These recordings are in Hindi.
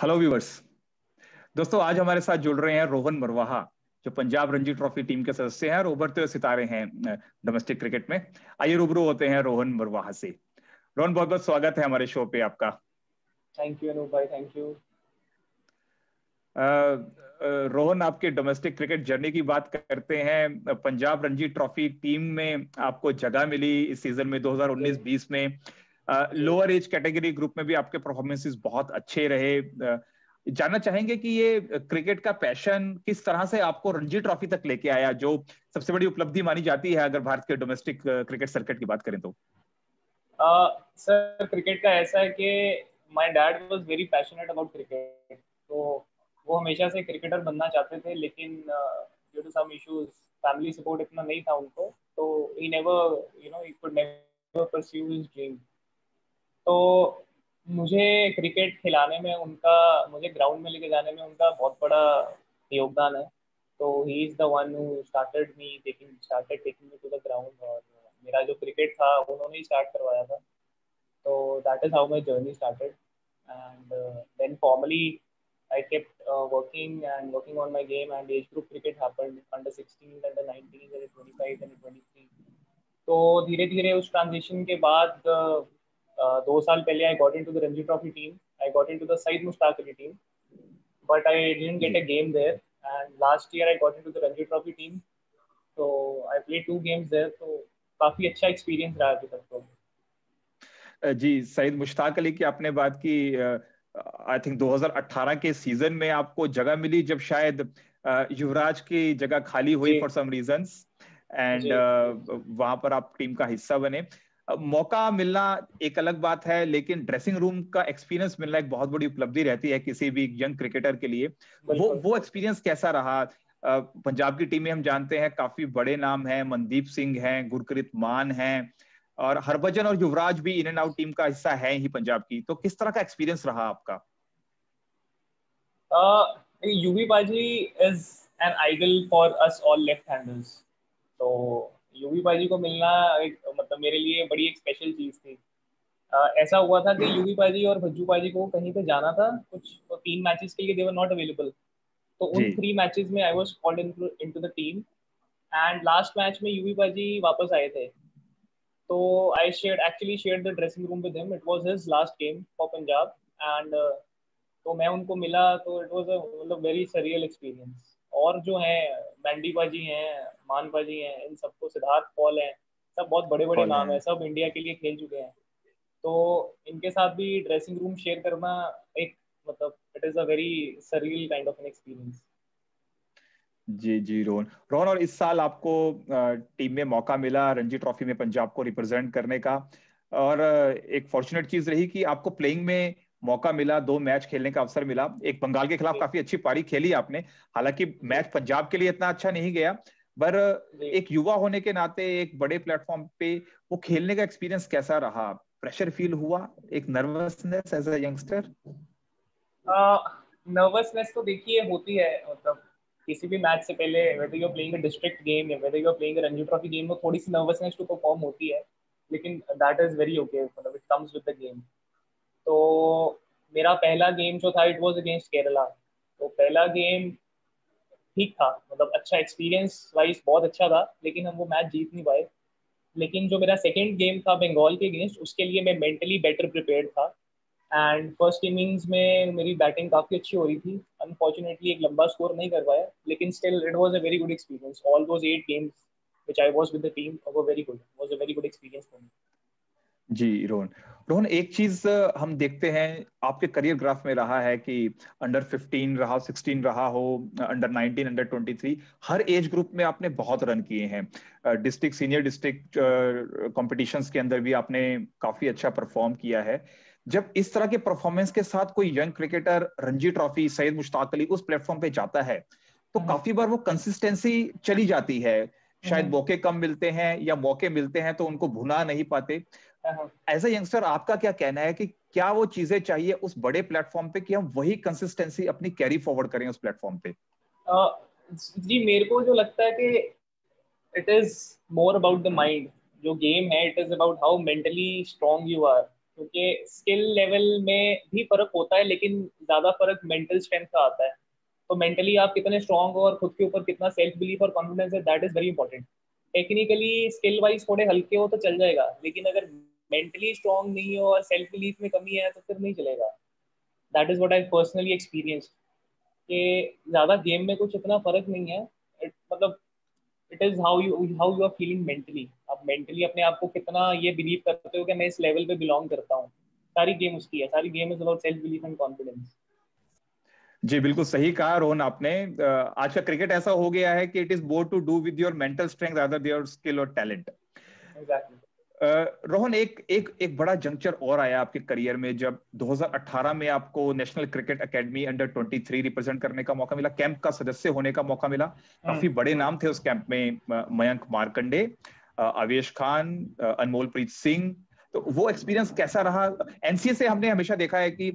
हेलो व्यूअर्स दोस्तों आज हमारे साथ जुड़ रहे हैं रोहन मरवाहा जो पंजाब रणजी ट्रॉफी टीम के सदस्य हैं और उभरते हुए सितारे हैं डोमेस्टिक क्रिकेट में। आइए रूबरू होते हैं रोहन मरवाहा से। रोहन बहुत बहुत स्वागत है हमारे शो पे आपका। थैंक यू अनूप भाई थैंक यू रोहन आपके डोमेस्टिक क्रिकेट जर्नी की बात करते हैं। पंजाब रणजी ट्रॉफी टीम में आपको जगह मिली इस सीज़न में 2019-20 में। लोअर एज कैटेगरी ग्रुप में भी आपके परफॉर्मेंसेस बहुत अच्छे रहे। जानना चाहेंगे कि ये क्रिकेट का पैशन किस तरह से आपको रणजी ट्रॉफी तक लेके आया, जो सबसे बड़ी उपलब्धि मानी जाती है अगर भारत के डोमेस्टिक क्रिकेट सर्किट की बात करें तो? सर क्रिकेट का ऐसा है कि my dad was very passionate about cricket तो वो हमेशा से क्रिकेटर बनना चाहते थे, लेकिन due to some issues family support इतना नहीं था उनको तो he never you know he could never pursue his dream तो मुझे क्रिकेट खिलाने में उनका मुझे ग्राउंड में लेके जाने में उनका बहुत बड़ा योगदान है तो he is the one who started me taking started taking me to the ground और मेरा जो क्रिकेट था उन्होंने ही स्टार्ट करवाया था तो that is how my journey started and then formally kept uh, working and working on my game and age group cricket happened under 16, under 19, under 25, under 23. तो धीरे धीरे उस ट्रांजिशन के बाद दो साल पहले I got into the Ranji Trophy team I got into the Syed Mushtaq Ali team but I didn't get a game there and last year I got into the Ranji Trophy team तो I play two games there तो काफ़ी अच्छा एक्सपीरियंस रहा अभी तक तो। जी सईद मुश्ताक अली की आपने बात की आई थिंक 2018 के सीज़न में आपको जगह मिली जब शायद युवराज की जगह खाली हुई फॉर सम रीजंस एंड वहाँ पर आप टीम का हिस्सा बने। मौका मिलना एक अलग बात है लेकिन ड्रेसिंग रूम का एक्सपीरियंस मिलना एक बहुत बड़ी उपलब्धि रहती है किसी भी यंग क्रिकेटर के लिए। वो वो एक्सपीरियंस कैसा रहा? पंजाब की टीम में हम जानते हैं काफ़ी बड़े नाम हैं मनदीप सिंह हैं गुरकृत मान हैं और हरभजन और युवराज भी इन एंड आउट टीम का हिस्सा है ही पंजाब की। तो किस तरह का एक्सपीरियंस रहा आपका? Yuvi paaji is an idol for us all left handers तो यूवी बाजी को मिलना एक मतलब मेरे लिए बड़ी एक स्पेशल चीज़ थी। uh, ऐसा हुआ था कि यूवी बाजी और भज्जू बाजी को कहीं पे जाना था कुछ तो तीन मैचेस के लिए दे वर नॉट अवेलेबल तो उन थ्री मैचेस में I was called into the team and last match में यूवी बाजी वापस आए थे। तो आई actually shared the dressing room with him. It was his last game for Punjab, and uh, तो मैं उनको मिला तो इट वाज अ मतलब वेरी सरियल एक्सपीरियंस और जो है मैंडी बाजी हैं मान बाजी हैं इन सबको सिद्धार्थ पॉल हैं सब बहुत बड़े बड़े नाम हैं। सब इंडिया के लिए खेल चुके हैं। तो इनके साथ भी ड्रेसिंग रूम शेयर करना एक मतलब it is a very surreal kind of an experience जी जी रोहन। रोहन और इस साल आपको टीम में मौका मिला रणजी ट्रॉफी में पंजाब को रिप्रेजेंट करने का। और एक फॉर्चुनेट चीज़ रही कि आपको प्लेइंग में मौका मिला दो मैच खेलने का अवसर मिला। एक बंगाल के खिलाफ काफ़ी अच्छी पारी खेली आपने। हालाँकि मैच पंजाब के लिए इतना अच्छा नहीं गया पर एक युवा होने के नाते एक बड़े प्लेटफॉर्म पे वो खेलने का एक्सपीरियंस कैसा रहा? प्रेशर फील हुआ? एक nervousness as a youngster nervousness तो देखिए होती है मतलब किसी भी मैच से पहले whether you are playing a district game या whether you are playing a Ranji Trophy game में थोड़ी सी नर्वसनेस टू परफॉर्म होती है लेकिन दैट इज़ वेरी ओके मतलब it comes with the game तो मेरा पहला गेम जो था इट वाज अगेंस्ट केरला तो पहला गेम ठीक था मतलब अच्छा एक्सपीरियंस वाइज बहुत अच्छा था, लेकिन हम वो मैच जीत नहीं पाए. लेकिन जो मेरा सेकेंड गेम था बंगाल के अगेंस्ट उसके लिए मैं मेंटली बेटर प्रिपेयर था. एंड फ़र्स्ट इनिंग्स में मेरी बैटिंग काफ़ी अच्छी हो रही थी. अनफॉर्चुनेटली एक लंबा स्कोर नहीं कर पाया, लेकिन still it was a very good experience all those eight games which I was with the team very good was a very good experience for me जी रोहन। रोहन एक चीज़ हम देखते हैं आपके करियर ग्राफ में रहा है कि अंडर 15 रहा 16 रहा हो अंडर 19 अंडर 23 हर एज ग्रुप में आपने बहुत रन किए हैं। डिस्ट्रिक्ट सीनियर डिस्ट्रिक्ट कॉम्पिटिशन्स के अंदर भी आपने काफ़ी अच्छा परफॉर्म किया है। जब इस तरह के परफॉर्मेंस के साथ कोई young cricketer Ranji Trophy Syed Mushtaq Ali उस प्लेटफॉर्म पे जाता है तो हम्म। काफ़ी बार वो कंसिस्टेंसी चली जाती है। शायद हम्म। मौके कम मिलते हैं या मौके मिलते हैं तो उनको भुना नहीं पाते। एज ए यंगस्टर आपका क्या कहना है कि क्या वो चीज़ें चाहिए उस बड़े प्लेटफॉर्म पे कि हम वही कंसिस्टेंसी अपनी कैरी फॉरवर्ड करें उस प्लेटफॉर्म पे? जी, मेरे को जो लगता है कि it is more about the mind जो गेम है it is about how mentally strong you are क्योंकि स्किल लेवल में भी फ़र्क होता है, लेकिन ज़्यादा फ़र्क मेंटल स्ट्रेंथ का आता है। तो मेंटली आप कितने स्ट्रांग हो और खुद के ऊपर कितना सेल्फ बिलीफ और कॉन्फिडेंस है that is very important technically skill wise थोड़े हल्के हो तो चल जाएगा, लेकिन अगर मेंटली स्ट्रांग नहीं हो और सेल्फ बिलीफ में कमी है तो फिर नहीं चलेगा। That is what I personally experience कि ज़्यादा गेम में कुछ इतना फ़र्क नहीं है मतलब it is how you how you are feeling mentally आप मेंटली अपने आप को कितना ये बिलीव करते हो कि मैं इस लेवल पे बिलोंग करता हूँ। सारी गेम उसकी है। सारी game is about self belief and confidence जी बिल्कुल सही कहा रोहन आपने। आज का क्रिकेट ऐसा हो गया है कि it is bore to do with your mental strength other your skill और टैलेंट रोहन एक एक एक बड़ा जंक्चर और आया आपके करियर में जब 2018 में आपको national cricket academy under 23 represent करने का मौका मिला कैंप का सदस्य होने का मौका मिला। हम्म। काफ़ी बड़े नाम थे उस कैंप में मयंक मार्कंडे आवेश खान अनमोल प्रीत सिंह। तो वो एक्सपीरियंस कैसा रहा? एनसीए से हमने हमेशा देखा है कि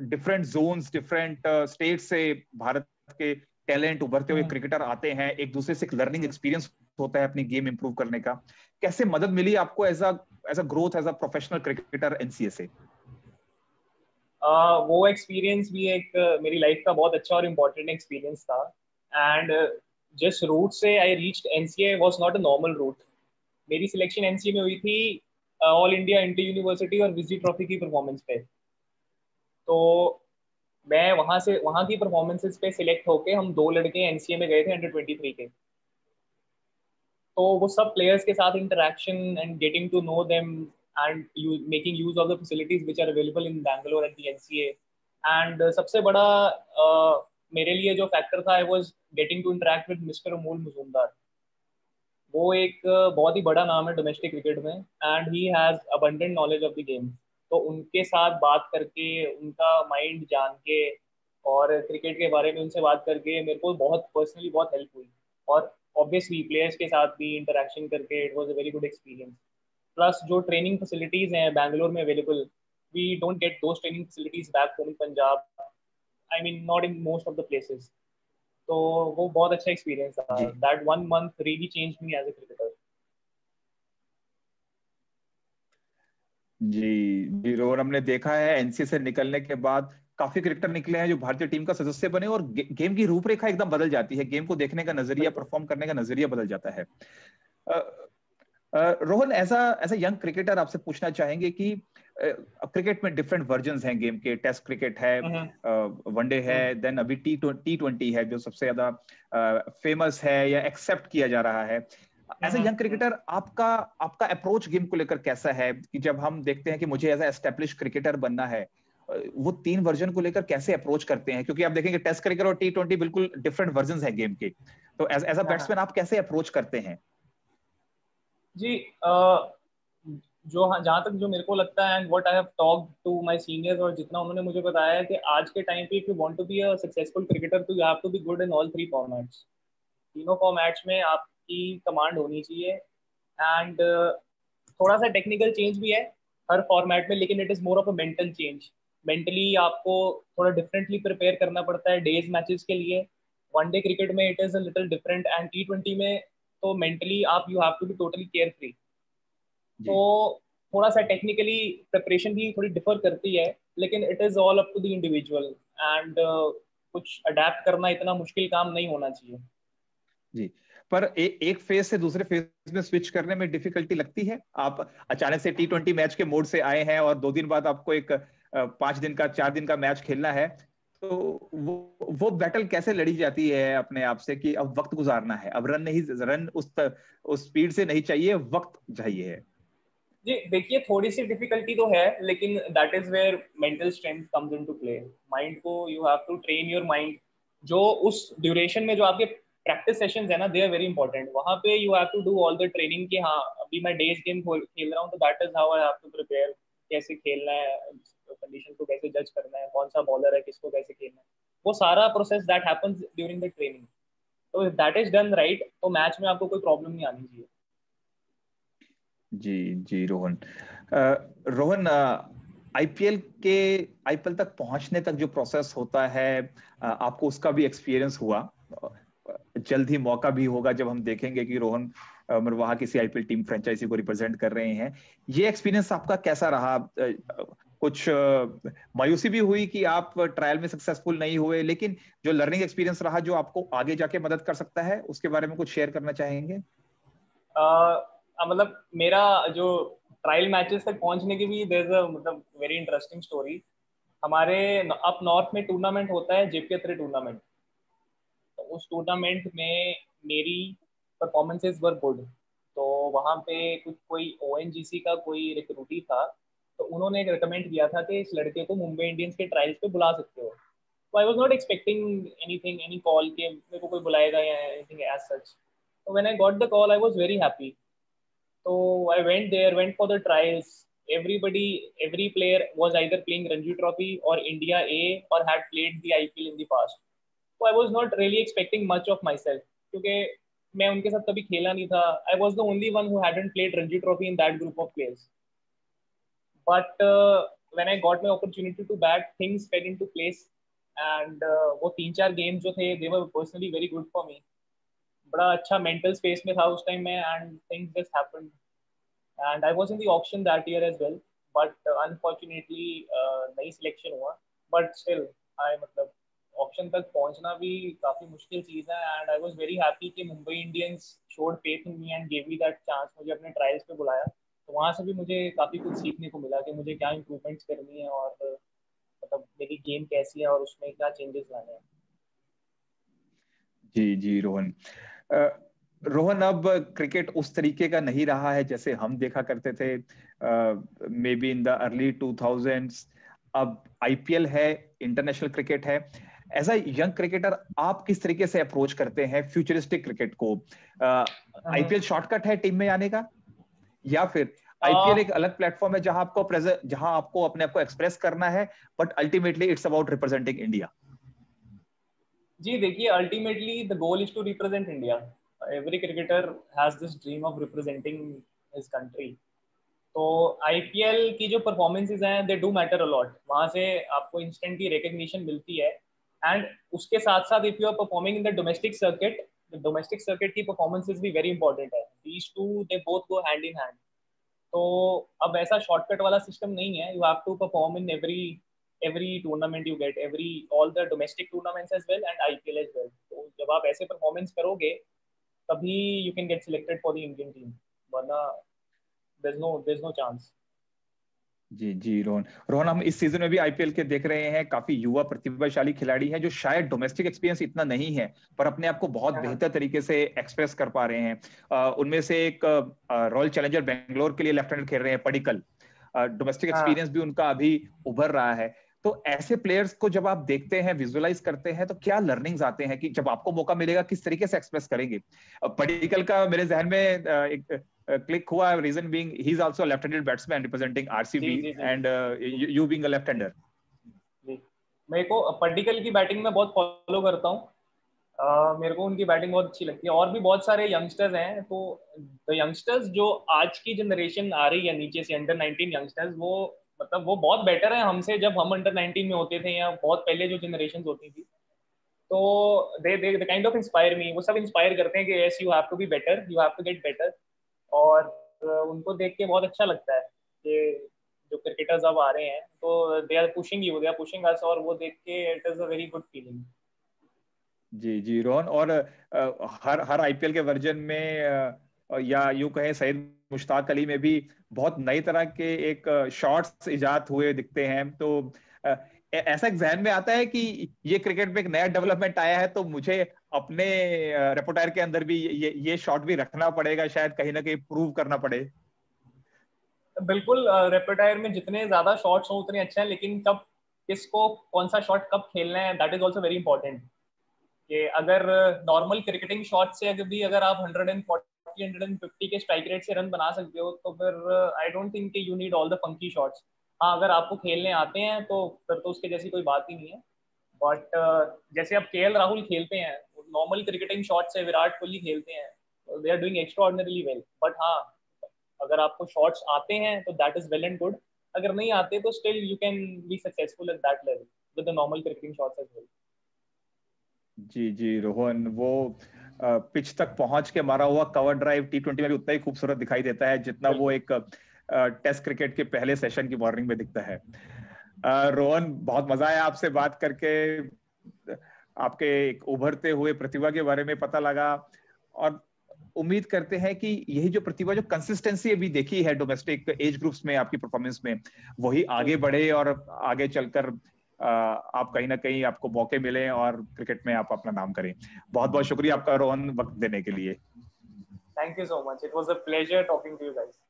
डिफरेंट जोन्स डिफरेंट स्टेट से भारत के टैलेंट उभरते हुए क्रिकेटर हम्म। आते हैं। एक दूसरे से एक लर्निंग एक्सपीरियंस होता है अपनी गेम इंप्रूव करने का। कैसे मदद मिली आपको as as a growth as a professional cricketer NCA से uh, वो एक्सपीरियंस भी एक uh, मेरी लाइफ का बहुत अच्छा और इम्पोर्टेंट एक्सपीरियंस था. एंड जिस रूट से I reached NCA was not a normal route मेरी सिलेक्शन एनसीए में हुई थी ऑल इंडिया इंटर यूनिवर्सिटी और विजी ट्रॉफी की परफॉर्मेंस पे. तो मैं वहाँ से वहाँ की परफॉर्मेंसेस पे सिलेक्ट होके हम दो लड़के एनसीए में गए थे अंडर ट्वेंटी थ्री के. तो वो सब प्लेयर्स के साथ interaction and getting to know them and making use of the facilities which are available in Bangalore at the NCA and सबसे बड़ा uh, मेरे लिए जो फैक्टर था I was getting to interact with mister Amol Muzumdar वो एक बहुत ही बड़ा नाम है डोमेस्टिक क्रिकेट में and he has abundant knowledge of the game तो उनके साथ बात करके उनका माइंड जान के और क्रिकेट के बारे में उनसे बात करके मेरे को बहुत पर्सनली बहुत हेल्प हुई। और ऑब्वियसली प्लेयर्स के साथ भी इंटरेक्शन करके it was a very good experience plus जो ट्रेनिंग फैसिलिटीज़ हैं बैंगलोर में available we don't get those training facilities back home Punjab I mean not in most of the places तो वो बहुत अच्छा एक्सपीरियंस था। That one month really change me as a cricketer जी जी रोहन हमने देखा है एनसी से निकलने के बाद काफ़ी क्रिकेटर निकले हैं जो भारतीय टीम का सदस्य बने और गे, गेम की रूपरेखा एकदम बदल जाती है। गेम को देखने का नज़रिया परफॉर्म करने का नज़रिया बदल जाता है। रोहन ऐसा ऐसा यंग क्रिकेटर आपसे पूछना चाहेंगे कि क्रिकेट में डिफरेंट वर्जन हैं गेम के। टेस्ट क्रिकेट है वनडे है देन अभी टी टी ट्वेंटी है जो सबसे ज़्यादा फ़ेमस है या एक्सेप्ट किया जा रहा है। एज ए यंग क्रिकेटर आपका आपका अप्रोच गेम को लेकर कैसा है? कि जब हम देखते हैं कि मुझे एज एस्टेब्लिश क्रिकेटर बनना है वो तीन वर्जन को लेकर कैसे अप्रोच करते हैं? क्योंकि आप देखेंगे टेस्ट क्रिकेट और टी ट्वेंटी बिल्कुल डिफरेंट वर्जन है गेम के। तो एज अ बैट्समैन आप कैसे अप्रोच करते हैं? जी जो हाँ जहाँ तक जो मेरे को लगता है and what I have talk to my seniors और जितना उन्होंने मुझे बताया है कि आज के टाइम पे if you want to be a successful cricketer तो you have to be good in all three formats तीनों फॉर्मेट्स में आपकी कमांड होनी चाहिए। एंड uh, थोड़ा सा टेक्निकल चेंज भी है हर फॉर्मेट में लेकिन it is more of a mental change mentally आपको थोड़ा डिफरेंटली प्रिपेयर करना पड़ता है डेज़ मैचेस के लिए। वनडे क्रिकेट में it is a little different and T twenty में तो मेंटली आप you have to be totally carefree तो थोड़ा सा टेक्निकली प्रिपरेशन भी थोड़ी डिफर करती है लेकिन it is all up to the individual and कुछ अडेप्ट करना इतना मुश्किल काम नहीं होना चाहिए। जी पर ए, एक फ़ेज़ से दूसरे फ़ेज़ में स्विच करने में डिफिकल्टी लगती है? आप अचानक से टी ट्वेंटी मैच के मोड से आए हैं और दो दिन बाद आपको एक पाँच दिन का, चार दिन का मैच खेलना है तो वो वो बैटल कैसे लड़ी जाती है अपने आप से कि अब वक्त गुजारना है? अब रन नहीं रन उस उस स्पीड से नहीं चाहिए, वक्त चाहिए जी, देखिए थोड़ी सी डिफिकल्टी तो है, लेकिन that is where mental strength comes into play mind को you have to train your mind जो उस ड्यूरेशन में जो आपके प्रैक्टिस सेशंस है ना दे आर वेरी इंपॉर्टेंट वहाँ पे you have to do all the training कि हाँ अभी मैं डेज़ गेम खेल रहा हूँ तो that is how I have to prepare कैसे खेलना है कंडीशन को कैसे जज करना है, कौन सा बॉलर है, किसको कैसे खेलना है। वो सारा process that happens during the training तो if that is done right तो मैच में आपको कोई प्रॉब्लम नहीं आनी चाहिए। जी जी, रोहन। रोहन आईपीएल के आईपीएल तक पहुँचने तक जो प्रोसेस होता है आपको उसका भी एक्सपीरियंस हुआ। जल्द ही मौका भी होगा जब हम देखेंगे कि रोहन वहाँ किसी आईपीएल टीम फ्रेंचाइजी को रिप्रेजेंट कर रहे हैं। ये एक्सपीरियंस आपका कैसा रहा? कुछ मायूसी भी हुई कि आप ट्रायल में सक्सेसफुल नहीं हुए, लेकिन जो लर्निंग एक्सपीरियंस रहा, जो आपको आगे जाके मदद कर सकता है, उसके बारे में कुछ शेयर करना चाहेंगे? मतलब मेरा जो ट्रायल मैचेस तक पहुँचने की भी देर मतलब वेरी इंटरेस्टिंग स्टोरी हमारे अप नॉर्थ में टूर्नामेंट होता है जेपी थ्री टूर्नामेंट तो उस टूर्नामेंट में मेरी परफॉर्मेंसेज वर गुड तो वहाँ पे कुछ कोई ओएनजीसी का कोई रिक्रूटी था तो उन्होंने एक रिकमेंड किया था कि इस लड़के को मुंबई इंडियंस के ट्रायल्स पे बुला सकते हो। तो I was not expecting anything any call के मेरे को कोई बुलाएगा या एनीथिंग एज सच तो when I got the call I was very happy तो I went there went for the trials everybody, every player was either playing Ranji Trophy or India A or had played the IPL in the past. So I was not really expecting much of myself क्योंकि मैं उनके साथ कभी खेला नहीं था। I was the only one who played Ranji trophy in that group of players but uh, I got got opportunity to to things into place. And uh, वो तीन चार गेम्स जो थे they were personally very good for me बड़ा अच्छा मेंटल स्पेस में था उस टाइम में and things just happened and I was in the option that year as well but unfortunately नई सिलेक्शन हुआ. बट स्टिल आई मतलब ऑप्शन तक पहुँचना भी काफ़ी मुश्किल चीज़ है. And I was very happy कि Mumbai Indians showed faith in me and gave me that chance मुझे अपने ट्रायल्स पे बुलाया. तो वहाँ से भी मुझे काफ़ी कुछ सीखने को मिला कि मुझे क्या इम्प्रूवमेंट्स करनी है और मतलब मेरी गेम कैसी है और उसमें क्या चेंजेस लाने हैं। जी जी रोहन। आ, रोहन अब क्रिकेट उस तरीके का नहीं रहा है जैसे हम देखा करते थे maybe in the early two अब आईपीएल है इंटरनेशनल क्रिकेट है। एज अ यंग क्रिकेटर आप किस तरीके से अप्रोच करते हैं फ्यूचरिस्टिक क्रिकेट को? आईपीएल शॉर्टकट है टीम में आने का? या फिर आईपीएल एक अलग प्लेटफॉर्म है जहाँ आपको जहाँ आपको अपने आप को एक्सप्रेस करना है but ultimately it's about representing India जी देखिए ultimately the goal is to represent India every cricketer has this dream of representing his country तो आईपीएल की जो परफॉर्मेंसेज हैं दे डू मैटर अलॉट वहाँ से आपको इंस्टेंटली रिकग्निशन मिलती है. एंड उसके साथ साथ if you are performing in the domestic circuit domestic circuit की परफॉर्मेंसेज भी वेरी इंपॉर्टेंट है। These two they both go hand in hand तो अब ऐसा शॉर्टकट वाला सिस्टम नहीं है। You have to perform in every every tournament you get every all the domestic tournaments as well and IPL as well तो जब आप ऐसे परफॉर्मेंस करोगे, तभी you can get selected for the Indian team वरना there is no there is no chance जी जी रोहन। रोहन हम इस सीज़न में भी आईपीएल के देख रहे हैं काफ़ी युवा प्रतिभाशाली खिलाड़ी हैं जो शायद डोमेस्टिक एक्सपीरियंस इतना नहीं है पर अपने आप को बहुत हाँ। बेहतर तरीके से एक्सप्रेस कर पा रहे हैं। उनमें से एक रॉयल चैलेंजर बेंगलोर के लिए लेफ्टिनेंट खेल रहे हैं पडिकल डोमेस्टिक एक्सपीरियंस भी उनका अभी उभर रहा है। तो ऐसे प्लेयर्स को जब आप देखते हैं विजुअलाइज करते हैं तो क्या लर्निंग्स आते हैं कि जब आपको मौका मिलेगा किस तरीके से एक्सप्रेस करेंगे? पडिकल का मेरे जहन में एक क्लिक हुआ reason being he is also left handed batsman representing RCB and you being a left hander मेरे को पर्टिकल की बैटिंग में बहुत फॉलो करता हूँ. Uh, मेरे को उनकी बैटिंग बहुत अच्छी लगती है. और भी बहुत सारे यंगस्टर्स हैं. तो द यंगस्टर्स जो आज की जनरेशन आ रही है नीचे से अंडर 19 यंगस्टर्स वो मतलब वो बहुत बेटर है हमसे जब हम अंडर 19 में होते थे या बहुत पहले जो जनरेशन होती थी. तो they they kind of inspire me वो सब इंस्पायर करते हैं कि yes you have to be better you have to get better और उनको देख के बहुत अच्छा लगता है कि जो क्रिकेटर्स अब आ रहे हैं तो they are pushing you they are pushing us और वो देख के it is a very good feeling जी जी, रोहन और हर हर आईपीएल के वर्जन में या यूँ कहें सईद मुश्ताक अली में भी बहुत नई तरह के एक शॉट्स इजाद हुए दिखते हैं। तो ऐसा एक जहन में आता है कि ये क्रिकेट में एक नया डेवलपमेंट आया है तो मुझे अपने रेपोटायर के अंदर भी ये ये शॉट भी रखना पड़ेगा शायद कहीं ना कहीं प्रूव करना पड़े। बिल्कुल रेपोटायर में जितने ज़्यादा शॉट्स हो उतने अच्छे हैं लेकिन कब किसको कौन सा शॉट कब खेलना है that is also very important कि अगर नॉर्मल क्रिकेटिंग शॉट से अगर भी अगर आप 140 150 के स्ट्राइक रेट से रन बना सकते हो तो फिर I don't think you need all the funky shots हाँ अगर आपको खेलने आते हैं तो फिर तो उसके जैसी कोई बात ही नहीं है। बट uh, जैसे अब के राहुल खेलते हैं नॉर्मल क्रिकेटिंग शॉट से विराट कोहली खेलते हैं। They are doing extraordinary well but हाँ अगर आपको शॉट्स आते हैं तो that is well and good अगर नहीं आते तो still you can be successful at that level with the normal cricketing shots as well जी जी, रोहन, वो पिच तक पहुँच के मारा हुआ कवर ड्राइव टी ट्वेंटी में भी उतना ही खूबसूरत दिखाई देता है, जितना वो एक टेस्ट क्रिकेट के पहले सेशन की मॉर्निंग में दिखता है। रोहन, बहुत मज़ा आया आपसे बात करके। आपके एक उभरते हुए प्रतिभा के बारे में पता लगा। और उम्मीद करते हैं कि यही जो प्रतिभा, जो कंसिस्टेंसी अभी देखी है डोमेस्टिक एज ग्रुप्स में, आपकी परफॉर्मेंस में, वही आगे बढ़े और आगे चलकर आप कहीं ना कहीं आपको मौके मिले और क्रिकेट में आप अपना नाम करें। बहुत बहुत शुक्रिया आपका रोहन वक्त देने के लिए। Thank you so much it was a pleasure talking to you guys